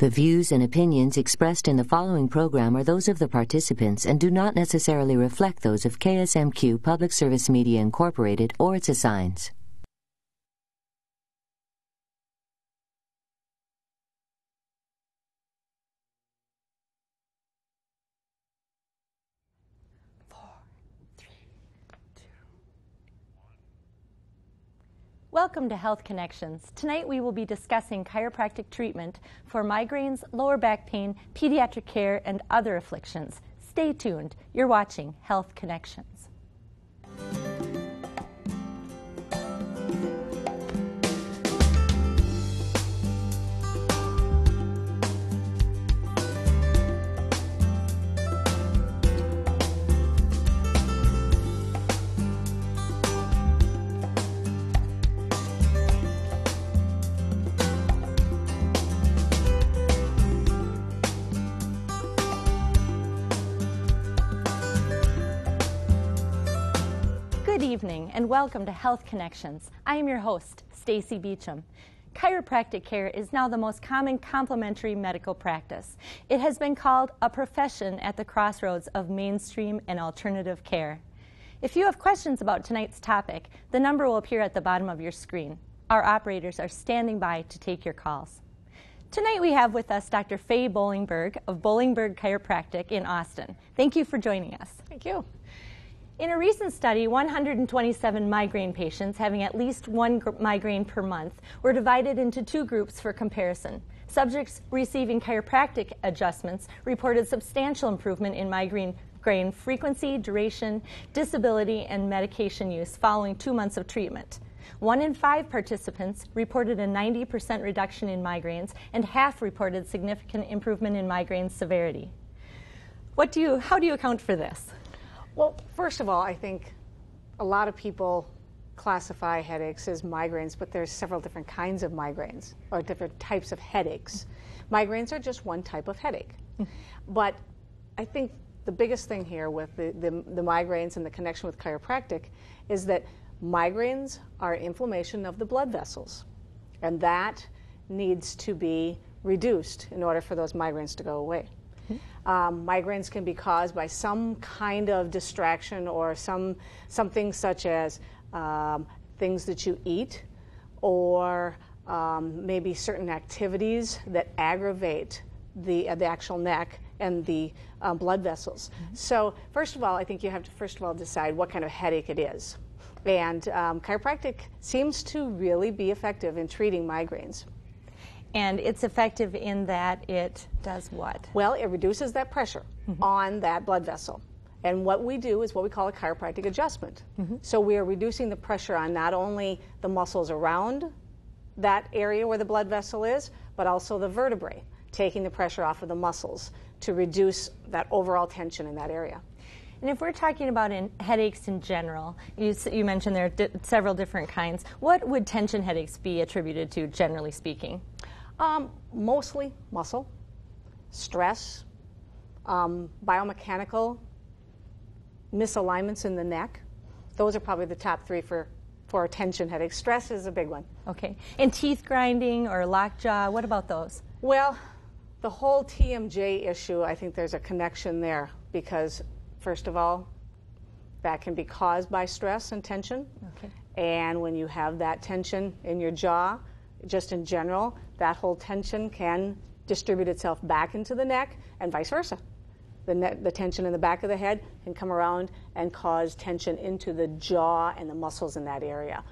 The views and opinions expressed in the following program are those of the participants and do not necessarily reflect those of KSMQ Public Service Media Incorporated or its assigns. Welcome to Health Connections. Tonight we will be discussing chiropractic treatment for migraines, lower back pain, pediatric care, and other afflictions. Stay tuned. You're watching Health Connections. And welcome to Health Connections. I am your host, Stacie Beecham. Chiropractic care is now the most common complementary medical practice. It has been called a profession at the crossroads of mainstream and alternative care. If you have questions about tonight's topic, the number will appear at the bottom of your screen. Our operators are standing by to take your calls. Tonight we have with us Dr. Faye Bollingberg of Bollingberg Chiropractic in Austin. Thank you for joining us. Thank you. In a recent study, 127 migraine patients having at least one gr- migraine per month were divided into two groups for comparison. Subjects receiving chiropractic adjustments reported substantial improvement in migraine migraine frequency, duration, disability, and medication use following two months of treatment. One in five participants reported a 90% reduction in migraines, and half reported significant improvement in migraine severity. What do you, how do you account for this? Well, first of all, I think a lot of people classify headaches as migraines, but there's several different kinds of migraines or different types of headaches. Migraines are just one type of headache. Mm-hmm. but I think the biggest thing here with the, the, the migraines and the connection with chiropractic is that migraines are inflammation of the blood vessels. And that needs to be reduced in order for those migraines to go away. Um, migraines can be caused by some kind of distraction or some something such as um, things that you eat or um, maybe certain activities that aggravate the, uh, the actual neck and the um, blood vessels. So first of all, I think you have to first of all decide what kind of headache it is. And um, chiropractic seems to really be effective in treating migraines. And it's effective in that it does what? Well, it reduces that pressure mm-hmm. on that blood vessel. And what we do is what we call a chiropractic adjustment. Mm-hmm. So we are reducing the pressure on not only the muscles around that area where the blood vessel is, but also the vertebrae, taking the pressure off of the muscles to reduce that overall tension in that area. And if we're talking about in headaches in general, you, you mentioned there are di- several different kinds. What would tension headaches be attributed to, generally speaking? Um, mostly muscle, stress, um, biomechanical misalignments in the neck. Those are probably the top three for, for tension headaches. Stress is a big one. Okay. And teeth grinding or lockjaw, what about those? Well, the whole TMJ issue, I think there's a connection there because, first of all, that can be caused by stress and tension. Okay. And when you have that tension in your jaw, just in general, that whole tension can distribute itself back into the neck and vice versa. The, ne- the tension in the back of the head can come around and cause tension into the jaw and the muscles in that area.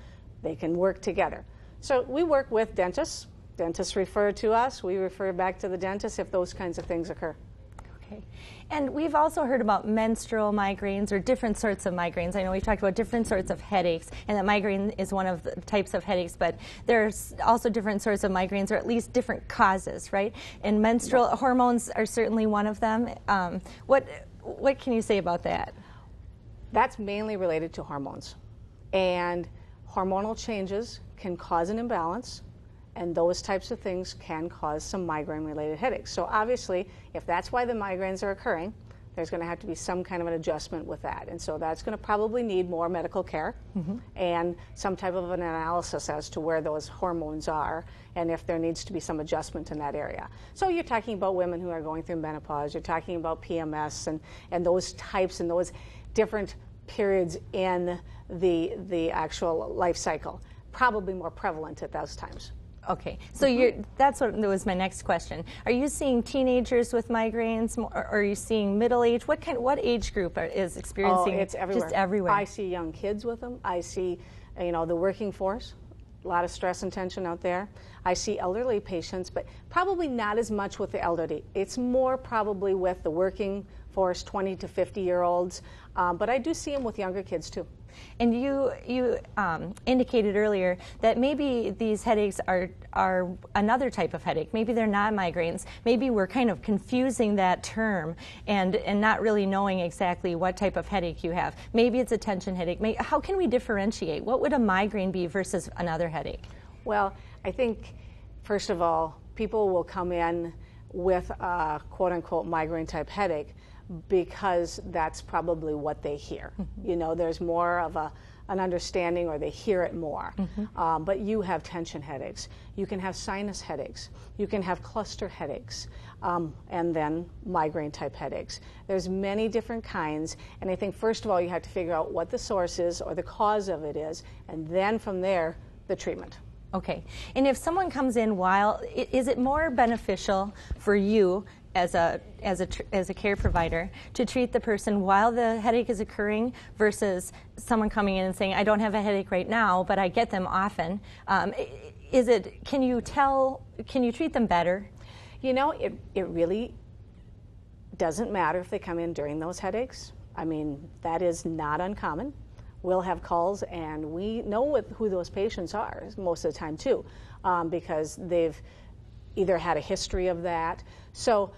They can work together. So we work with dentists. Dentists refer to us. We refer back to the dentist if those kinds of things occur. Okay. And we've also heard about menstrual migraines or different sorts of migraines. I know we've talked about different sorts of headaches, and that migraine is one of the types of headaches, but there's also different sorts of migraines, or at least different causes, right? And menstrual hormones are certainly one of them. Um, what, what can you say about that? That's mainly related to hormones. And hormonal changes can cause an imbalance, and those types of things can cause some migraine related headaches. So, obviously, if that's why the migraines are occurring, there's going to have to be some kind of an adjustment with that. And so that's going to probably need more medical care mm-hmm. and some type of an analysis as to where those hormones are and if there needs to be some adjustment in that area. So you're talking about women who are going through menopause, you're talking about PMS and, and those types and those different periods in the, the actual life cycle, probably more prevalent at those times. Okay, so you're, that's what that was my next question. Are you seeing teenagers with migraines, or are you seeing middle age? What kind? What age group are, is Oh, experiencing? it's everywhere. Just everywhere. I see young kids with them. I see, you know, the working force. A lot of stress and tension out there. I see elderly patients, but probably not as much with the elderly. It's more probably with the working force, 20 to 50 year olds. Um, but I do see them with younger kids too. And you you um, indicated earlier that maybe these headaches are are another type of headache. Maybe they're not migraines. Maybe we're kind of confusing that term and and not really knowing exactly what type of headache you have. Maybe it's a tension headache. May, how can we differentiate? What would a migraine be versus another headache? Well, I think, first of all, people will come in with a quote unquote migraine type headache because that's probably what they hear. You know, there's more of a, an understanding or they hear it more. Um, but you have tension headaches. You can have sinus headaches. You can have cluster headaches. Um, and then migraine type headaches. There's many different kinds, and I think first of all you have to figure out what the source is or the cause of it is, and then from there the treatment. Okay. And if someone comes in while, is it more beneficial for you as a as a as a care provider to treat the person while the headache is occurring versus someone coming in and saying, "I don't have a headache right now, but I get them often." Um, is it? Can you tell? Can you treat them better? You know, it, it really doesn't matter if they come in during those headaches. I mean, that is not uncommon. We'll have calls, and we know what, who those patients are most of the time, too, um, because they've either had a history of that. So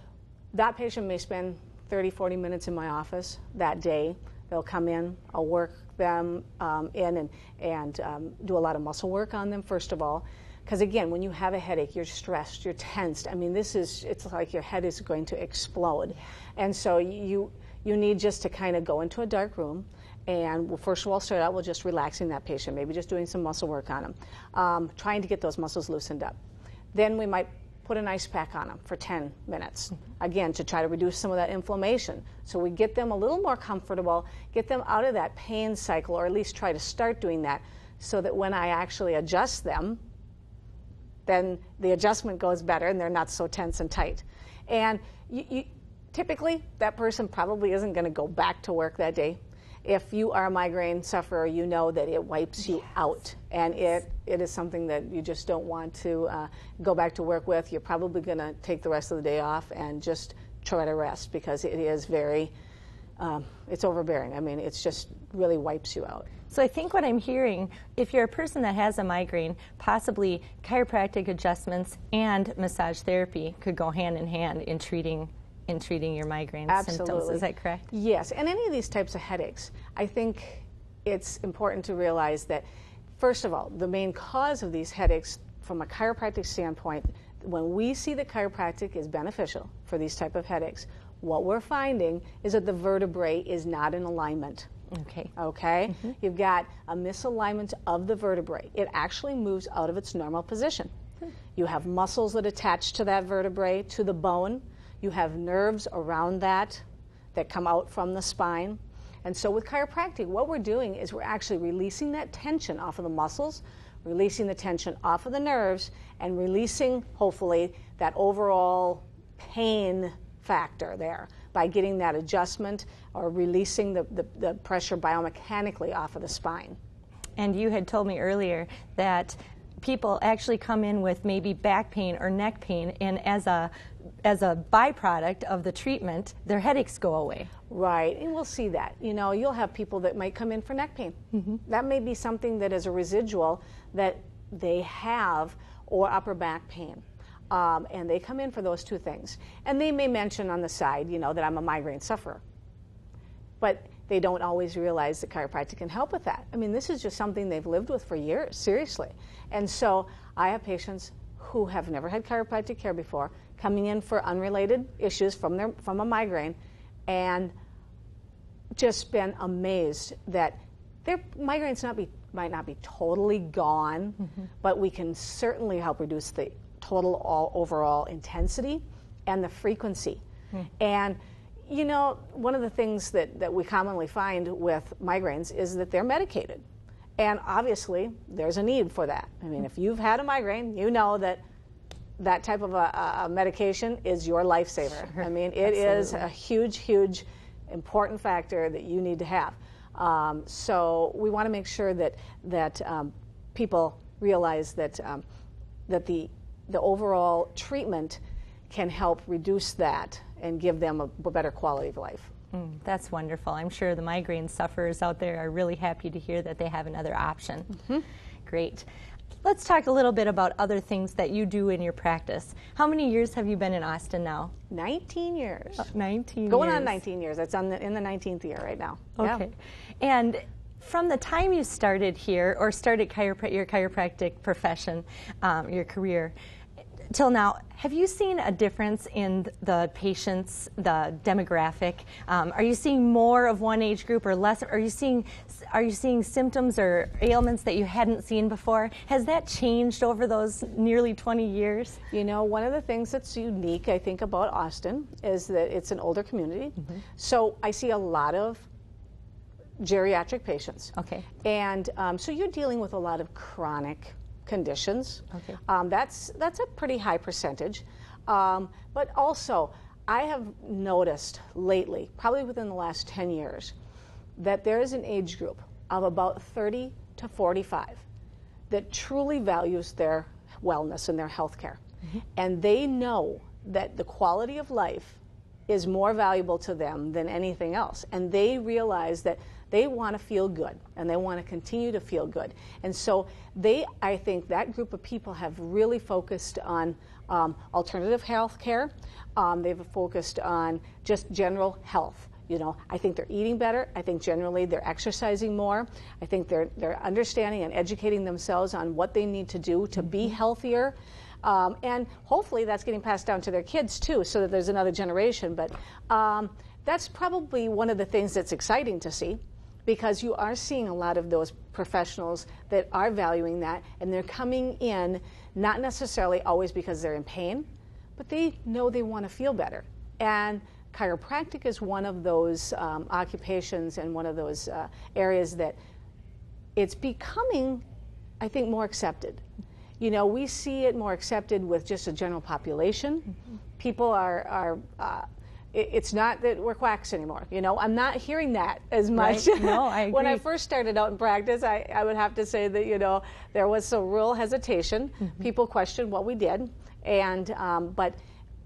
that patient may spend 30, 40 minutes in my office that day. They'll come in, I'll work them um, in and, and um, do a lot of muscle work on them, first of all. Because again, when you have a headache, you're stressed, you're tensed. I mean, this is, it's like your head is going to explode. And so you, you need just to kind of go into a dark room and we'll first of all start out with just relaxing that patient, maybe just doing some muscle work on them, um, trying to get those muscles loosened up. Then we might put an ice pack on them for 10 minutes, again, to try to reduce some of that inflammation. So we get them a little more comfortable, get them out of that pain cycle, or at least try to start doing that, so that when I actually adjust them, then the adjustment goes better and they're not so tense and tight. And you, you, typically, that person probably isn't going to go back to work that day. If you are a migraine sufferer, you know that it wipes you out, and it, it is something that you just don't want to uh, go back to work with. You're probably going to take the rest of the day off and just try to rest because it is very, um, it's overbearing. I mean, it's just really wipes you out. So I think what I'm hearing, if you're a person that has a migraine, possibly chiropractic adjustments and massage therapy could go hand in hand in treating in treating your migraine symptoms. Absolutely. Is that correct? Yes, and any of these types of headaches, I think it's important to realize that, first of all, the main cause of these headaches from a chiropractic standpoint, when we see that chiropractic is beneficial for these type of headaches, what we're finding is that the vertebrae is not in alignment. Okay. Okay? Mm-hmm. You've got a misalignment of the vertebrae. It actually moves out of its normal position. Hmm. You have muscles that attach to that vertebrae, to the bone. You have nerves around that that come out from the spine. And so with chiropractic, what we're doing is we're actually releasing that tension off of the muscles, releasing the tension off of the nerves, and releasing, hopefully, that overall pain factor there by getting that adjustment or releasing the, the, the pressure biomechanically off of the spine. And you had told me earlier that people actually come in with maybe back pain or neck pain, and as a as a byproduct of the treatment, their headaches go away. Right, and we'll see that. You know, you'll have people that might come in for neck pain. That may be something that is a residual that they have, or upper back pain. Um, and they come in for those two things. And they may mention on the side, you know, that I'm a migraine sufferer. But they don't always realize that chiropractic can help with that. I mean, this is just something they've lived with for years, seriously. And so I have patients who have never had chiropractic care before coming in for unrelated issues from, their, from a migraine, and just been amazed that their migraines not be, might not be totally gone, mm-hmm. but we can certainly help reduce the total all overall intensity and the frequency. Mm. And you know, one of the things that, that we commonly find with migraines is that they're medicated. And obviously, there's a need for that. I mean, if you've had a migraine, you know that that type of a, a medication is your lifesaver. Sure. I mean, it Absolutely. is a huge, huge, important factor that you need to have. Um, so we want to make sure that that um, people realize that um, that the the overall treatment can help reduce that and give them a, a better quality of life. Mm, that's wonderful. I'm sure the migraine sufferers out there are really happy to hear that they have another option. Mm-hmm. Great. Let's talk a little bit about other things that you do in your practice. How many years have you been in Austin now? 19 years. Uh, 19 Going years. on 19 years. It's on the, in the 19th year right now. Okay. Yeah. And from the time you started here or started your chiropractic profession, um, your career, till now, have you seen a difference in the patients, the demographic? Um, are you seeing more of one age group or less? Are you seeing are you seeing symptoms or ailments that you hadn't seen before? Has that changed over those nearly 20 years? You know, one of the things that's unique, I think, about Austin is that it's an older community. Mm-hmm. So I see a lot of geriatric patients. Okay. And um, so you're dealing with a lot of chronic conditions. Okay. Um, that's that's a pretty high percentage. Um, but also, I have noticed lately, probably within the last 10 years, that there is an age group of about 30 to 45 that truly values their wellness and their health care. Mm-hmm. And they know that the quality of life is more valuable to them than anything else. And they realize that they want to feel good and they want to continue to feel good. And so they, I think that group of people have really focused on um, alternative health care. Um, they've focused on just general health. You know, I think they're eating better. I think generally they're exercising more. I think they're, they're understanding and educating themselves on what they need to do to be mm-hmm. healthier. Um, and hopefully that's getting passed down to their kids too, so that there's another generation. But um, that's probably one of the things that's exciting to see because you are seeing a lot of those professionals that are valuing that and they're coming in not necessarily always because they're in pain, but they know they want to feel better. And chiropractic is one of those um, occupations and one of those uh, areas that it's becoming, I think, more accepted. You know, we see it more accepted with just a general population. Mm-hmm. People are, are uh, it's not that we're quacks anymore. You know, I'm not hearing that as much. Right. No, I agree. when I first started out in practice, I, I would have to say that, you know, there was some real hesitation. Mm-hmm. People questioned what we did. And, um, but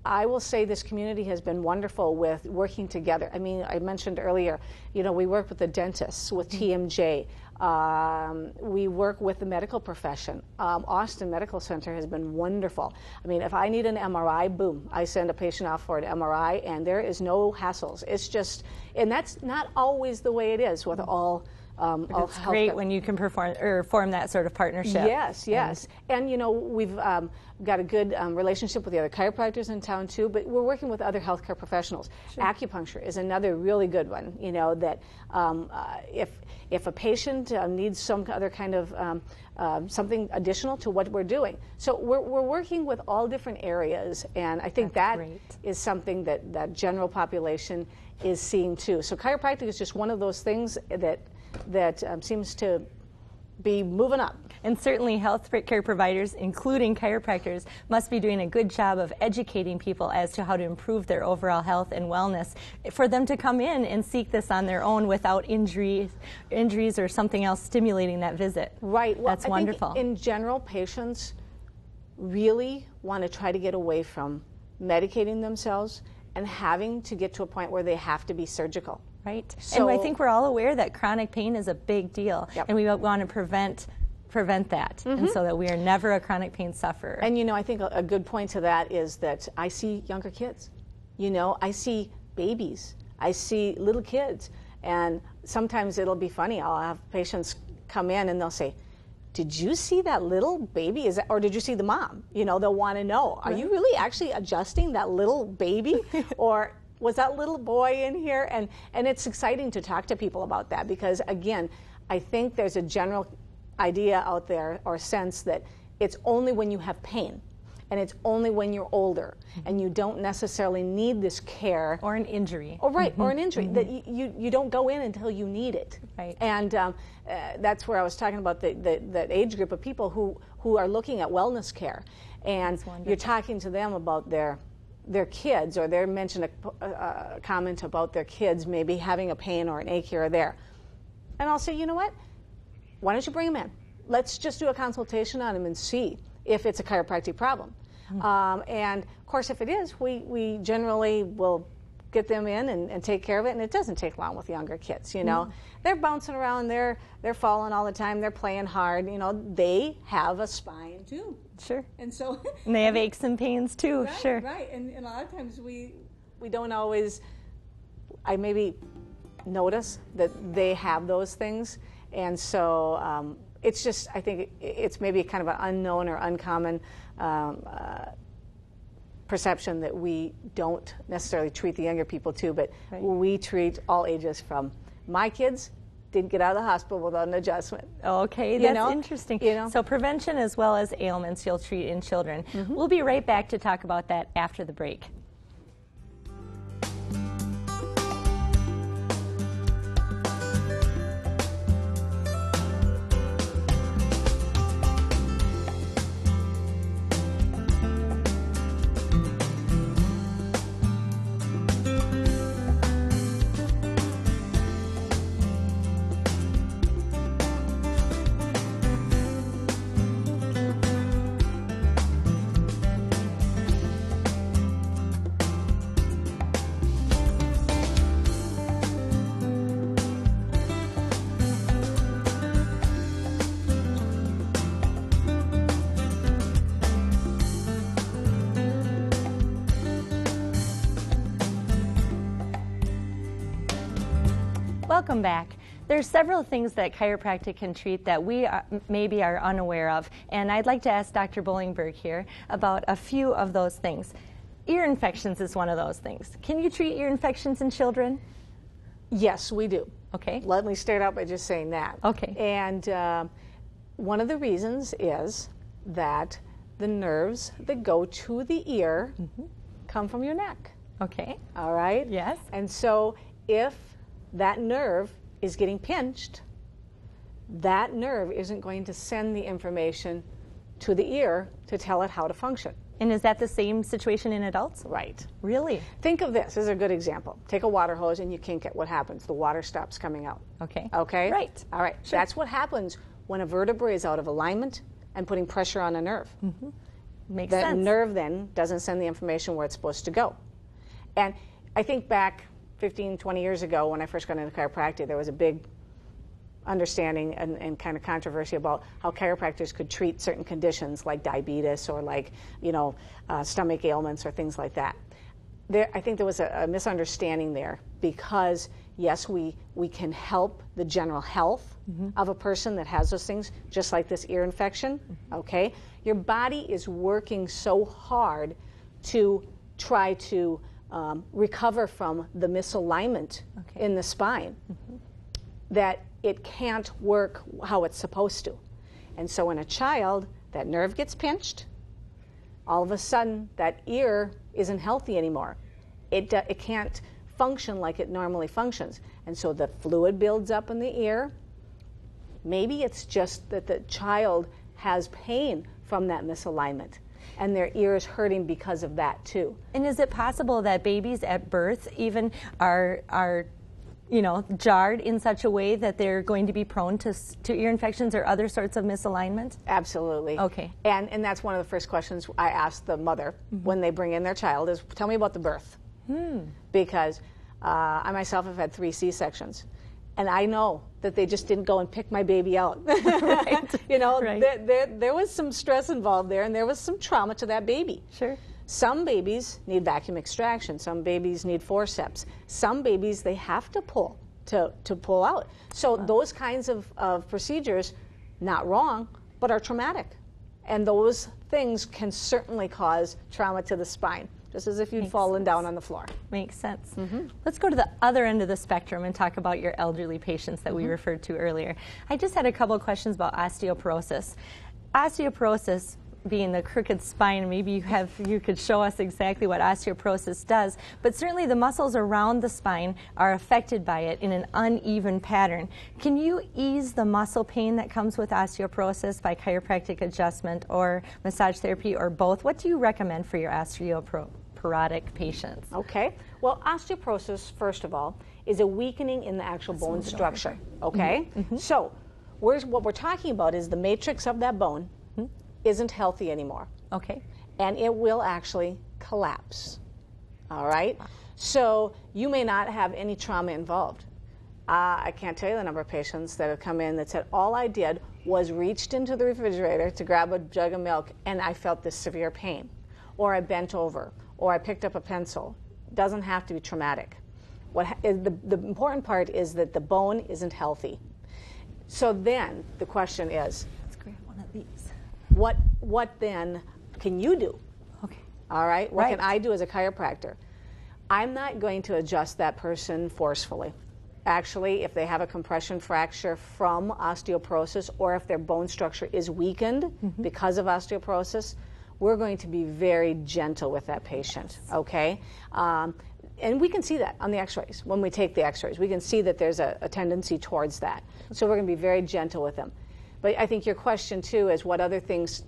I will say this community has been wonderful with working together. I mean, I mentioned earlier, you know, we work with the dentists, with mm-hmm. TMJ. Um, we work with the medical profession. Um, Austin Medical Center has been wonderful. I mean, if I need an MRI, boom, I send a patient off for an MRI, and there is no hassles. It's just, and that's not always the way it is with all um, it's great when you can perform or form that sort of partnership. Yes, yes, and, and you know we've um, got a good um, relationship with the other chiropractors in town too. But we're working with other healthcare professionals. Sure. Acupuncture is another really good one. You know that um, uh, if if a patient uh, needs some other kind of um, uh, something additional to what we're doing, so we're we're working with all different areas, and I think That's that great. is something that that general population is seeing too. So chiropractic is just one of those things that that um, seems to be moving up. And certainly, health care providers, including chiropractors, must be doing a good job of educating people as to how to improve their overall health and wellness for them to come in and seek this on their own without injuries, injuries or something else stimulating that visit. Right. Well, That's I wonderful. in general, patients really want to try to get away from medicating themselves and having to get to a point where they have to be surgical. Right. So, and I think we're all aware that chronic pain is a big deal, yep. and we want to prevent prevent that, mm-hmm. and so that we are never a chronic pain sufferer. And you know, I think a, a good point to that is that I see younger kids. You know, I see babies. I see little kids, and sometimes it'll be funny. I'll have patients come in and they'll say, did you see that little baby? Is that, or did you see the mom? You know, they'll want to know, are you really actually adjusting that little baby? or was that little boy in here? And, and it's exciting to talk to people about that because, again, I think there's a general idea out there or sense that it's only when you have pain and it's only when you're older and you don't necessarily need this care. Or an injury. Or right or an injury that you, you, you don't go in until you need it. Right. and um, uh, that's where i was talking about the, the, that age group of people who, who are looking at wellness care. And you're talking to them about their their kids or they mention a, a, comment about their kids maybe having a pain or an ache here or there and i'll say you know what why don't you bring them in? Let's just do a consultation on them and see if it's a chiropractic problem. Um, and of course, if it is, we, we generally will get them in and, and take care of it. And it doesn't take long with younger kids. You know, they're bouncing around, they're they're falling all the time, they're playing hard. You know, they have a spine too. sure And so and they have aches and pains too Right, sure Right, and, and a lot of times we we don't always. I maybe notice that they have those things, and so um, it's just I think it's maybe kind of an unknown or uncommon. Um, uh, perception that we don't necessarily treat the younger people too, but Right. we treat all ages from my kids didn't get out of the hospital without an adjustment. Okay, You that's know? interesting. You know? So prevention as well as ailments you'll treat in children. Mm-hmm. We'll be right back to talk about that after the break. Welcome back. There's several things that chiropractic can treat that we are, maybe are unaware of, and I'd like to ask Dr. Bollingberg here about a few of those things. Ear infections is one of those things. Can you treat ear infections in children? Yes, we do. Okay. Let me start out by just saying that. Okay. And um one of the reasons is that the nerves that go to the ear come from your neck. Okay. All right? Yes. And so if that nerve is getting pinched, that nerve isn't going to send the information to the ear to tell it how to function. And is that the same situation in adults? Right. Really? Think of this as a good example. Take a water hose and you kink it. What happens? The water stops coming out. Okay. Okay? Right. All right. That's what happens when a vertebrae is out of alignment and putting pressure on a nerve. Mm-hmm. Makes sense. That nerve then doesn't send the information where it's supposed to go. And I think back 15, 20 years ago when I first got into chiropractic, there was a big understanding and, and kind of controversy about how chiropractors could treat certain conditions like diabetes or like, you know, uh, stomach ailments or things like that. There, I think there was a, a misunderstanding there because, yes, we, we can help the general health of a person that has those things, just like this ear infection, okay? Your body is working so hard to try to um, recover from the misalignment Okay. in the spine that it can't work how it's supposed to. And so in a child, that nerve gets pinched, all of a sudden that ear isn't healthy anymore. It, do- it can't function like it normally functions. And so the fluid builds up in the ear. Maybe it's just that the child has pain from that misalignment and their ears hurting because of that too. And is it possible that babies at birth even are are you know jarred in such a way that they're going to be prone to to ear infections or other sorts of misalignment? Absolutely. Okay. And and that's one of the first questions I ask the mother when they bring in their child is, tell me about the birth. Because uh, I myself have had three C sections, and I know that they just didn't go and pick my baby out. right. you know, Right. there, there there was some stress involved there, and there was some trauma to that baby. Sure. Some babies need vacuum extraction. Some babies need forceps. Some babies they have to pull to, to pull out. So those kinds of, of procedures, not wrong, but are traumatic. And those things can certainly cause trauma to the spine. Just as if you'd Makes fallen sense. down on the floor. Makes sense. Mm-hmm. Let's go to the other end of the spectrum and talk about your elderly patients that Mm-hmm. we referred to earlier. I just had a couple of questions about osteoporosis. Osteoporosis being the crooked spine, maybe you have you could show us exactly what osteoporosis does, but certainly the muscles around the spine are affected by it in an uneven pattern. Can you ease the muscle pain that comes with osteoporosis by chiropractic adjustment or massage therapy or both? What do you recommend for your osteoporotic patients? Okay. Well, osteoporosis, first of all, is a weakening in the actual bone structure. Okay. So, where's, what we're talking about is the matrix of that bone isn't healthy anymore, Okay. and it will actually collapse. All right. So you may not have any trauma involved. Uh, I can't tell you the number of patients that have come in that said all I did was reached into the refrigerator to grab a jug of milk, and I felt this severe pain, or I bent over, or I picked up a pencil. Doesn't have to be traumatic. What ha- the, the important part is that the bone isn't healthy. So then the question is, Let's grab one of these. what what then can you do? Okay. All right. What can I do as a chiropractor? I'm not going to adjust that person forcefully. Actually, if they have a compression fracture from osteoporosis or if their bone structure is weakened mm-hmm. because of osteoporosis, we're going to be very gentle with that patient, okay? Um, and we can see that on the x rays. When we take the x rays, we can see that there's a, a tendency towards that. So we're going to be very gentle with them. But I think your question, too, is what other things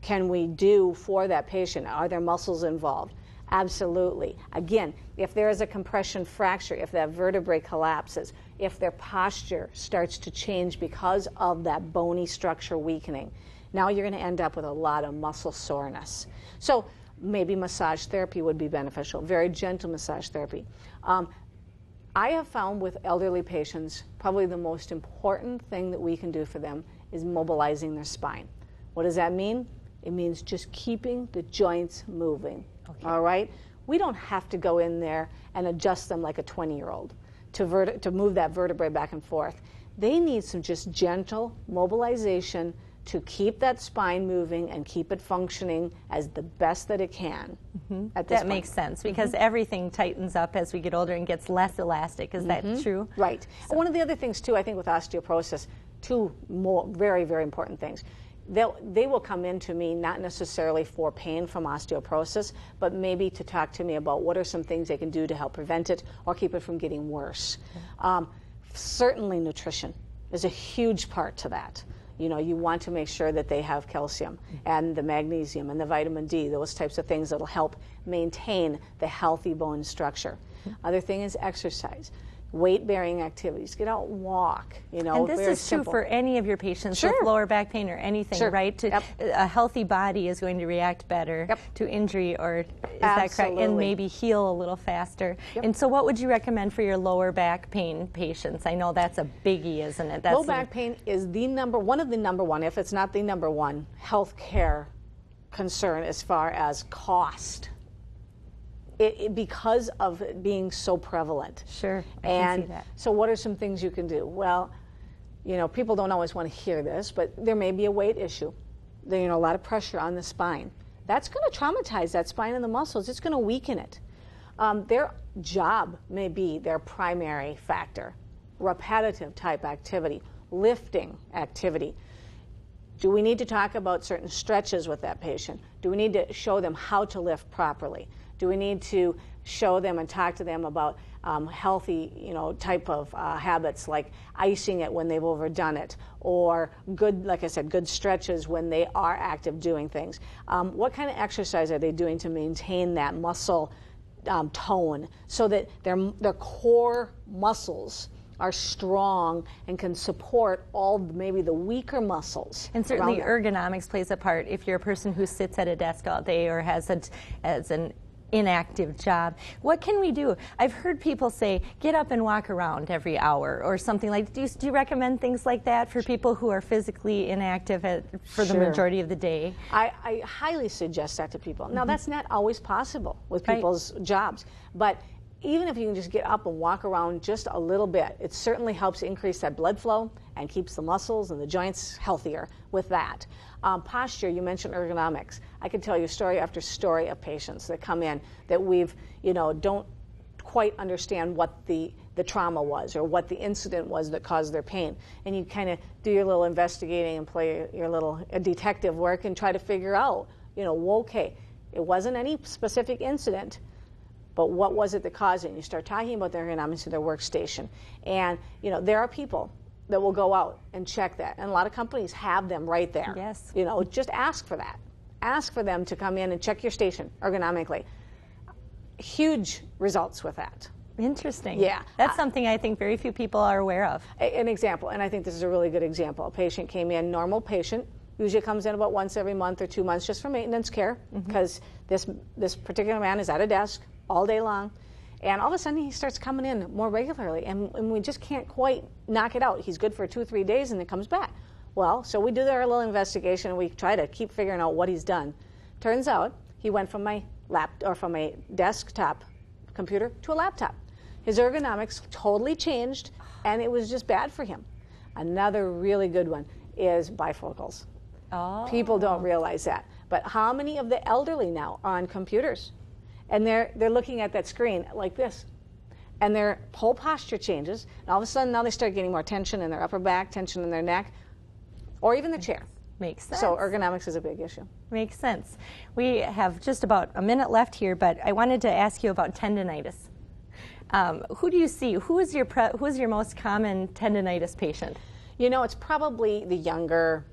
can we do for that patient? Are there muscles involved? Absolutely. Again, if there is a compression fracture, if that vertebrae collapses, if their posture starts to change because of that bony structure weakening, now you're going to end up with a lot of muscle soreness. So maybe massage therapy would be beneficial, very gentle massage therapy. Um, I have found with elderly patients, probably the most important thing that we can do for them is mobilizing their spine. What does that mean? It means just keeping the joints moving. Okay. All right? We don't have to go in there and adjust them like a 20 year old to, to move that vertebrae back and forth. They need some just gentle mobilization to keep that spine moving and keep it functioning as the best that it can. Mm-hmm. At this That point. makes sense mm-hmm. because everything tightens up as we get older and gets less elastic. Is that mm-hmm. true? Right. One of the other things too, I think with osteoporosis, two more very very important things. They'll, they will come in to me not necessarily for pain from osteoporosis, but maybe to talk to me about what are some things they can do to help prevent it or keep it from getting worse. Um, certainly, nutrition is a huge part to that. You know, you want to make sure that they have calcium mm-hmm. and the magnesium and the vitamin D, those types of things that'll help maintain the healthy bone structure. Mm-hmm. Other thing is exercise, weight bearing activities. Get out, walk. You know, And this is simple. true for any of your patients Sure. with lower back pain or anything, Sure. right? To, Yep. A healthy body is going to react better Yep. to injury, or is that correct? And maybe heal a little faster. And so, what would you recommend for your lower back pain patients? I know that's a biggie, isn't it? That's Low back pain is the number one of the number one, if it's not the number one, health care concern as far as cost. It, it- because of it being so prevalent. Sure, I and see that. so, what are some things you can do? Well, you know, people don't always want to hear this, but there may be a weight issue. There, you know, a lot of pressure on the spine. That's going to traumatize that spine and the muscles. It's going to weaken it. Um, their job may be their primary factor. Repetitive type activity, lifting activity. Do we need to talk about certain stretches with that patient? Do we need to show them how to lift properly? Do we need to show them and talk to them about um, healthy, you know, type of uh, habits like icing it when they've overdone it, or good, like I said, good stretches when they are active doing things? Um, what kind of exercise are they doing to maintain that muscle um, tone so that their their core muscles? Are strong and can support all maybe the weaker muscles. And certainly ergonomics plays a part. If you're a person who sits at a desk all day or has a, as an inactive job, what can we do? I've heard people say, get up and walk around every hour or something like do you, do you recommend things like that for people who are physically inactive at, for the majority of the day? I, I highly suggest that to people. Now, mm-hmm. that's not always possible with Right. people's jobs, but even if you can just get up and walk around just a little bit, it certainly helps increase that blood flow and keeps the muscles and the joints healthier with that. Um, posture, you mentioned ergonomics. I could tell you story after story of patients that come in that we've, you know, don't quite understand what the, the trauma was or what the incident was that caused their pain. And you kind of do your little investigating and play your little uh, detective work and try to figure out, you know, okay, it wasn't any specific incident, but what was it that caused it? And you start talking about their ergonomics of their workstation. And, you know, there are people that will go out and check that. And a lot of companies have them right there. Yes. You know, just ask for that. Ask for them to come in and check your station ergonomically. Huge results with that. Interesting. Yeah. That's something I think very few people are aware of. An example, and I think this is a really good example. A patient came in, normal patient, usually comes in about once every month or two months just for maintenance care mm-hmm. because this this particular man is at a desk all day long. And all of a sudden he starts coming in more regularly and, and we just can't quite knock it out. He's good for two or three days and then comes back. Well, so we do our little investigation and we try to keep figuring out what he's done. Turns out he went from my lap or from a desktop computer to a laptop. His ergonomics totally changed and it was just bad for him. Another really good one is bifocals. Oh. People don't oh. realize that. But how many of the elderly now are on computers? And they're, they're looking at that screen like this. And their whole posture changes. And all of a sudden, now they start getting more tension in their upper back, tension in their neck, or even the chair. Makes sense. So, ergonomics is a big issue. Makes sense. We have just about a minute left here, but I wanted to ask you about tendonitis. Um, who do you see? Who is your pre- who is your most common tendonitis patient? You know, it's probably the younger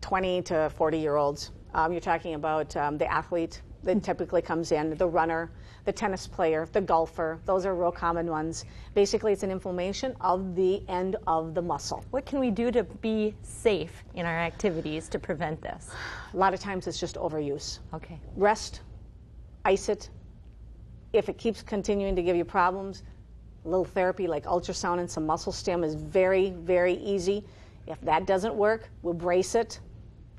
20 to 40 year olds. Um, you're talking about um, the athlete that typically comes in, the runner, the tennis player, the golfer. Those are real common ones. Basically, it's an inflammation of the end of the muscle. What can we do to be safe in our activities to prevent this? A lot of times it's just overuse. Okay. Rest, ice it. If it keeps continuing to give you problems, a little therapy like ultrasound and some muscle stim is very, very easy. If that doesn't work, we'll brace it.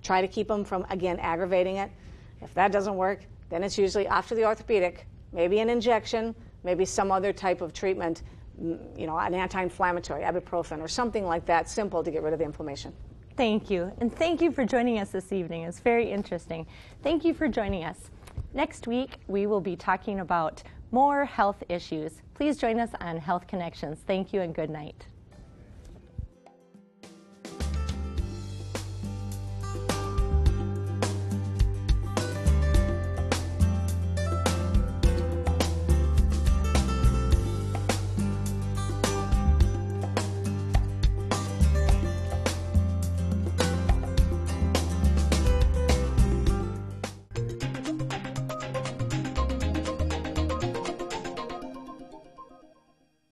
Try to keep them from, again, aggravating it. If that doesn't work, then it's usually after the orthopedic, maybe an injection, maybe some other type of treatment, mm, you know, an anti inflammatory, ibuprofen, or something like that, simple to get rid of the inflammation. Thank you. And thank you for joining us this evening. It's very interesting. Thank you for joining us. Next week, we will be talking about more health issues. Please join us on Health Connections. Thank you and good night.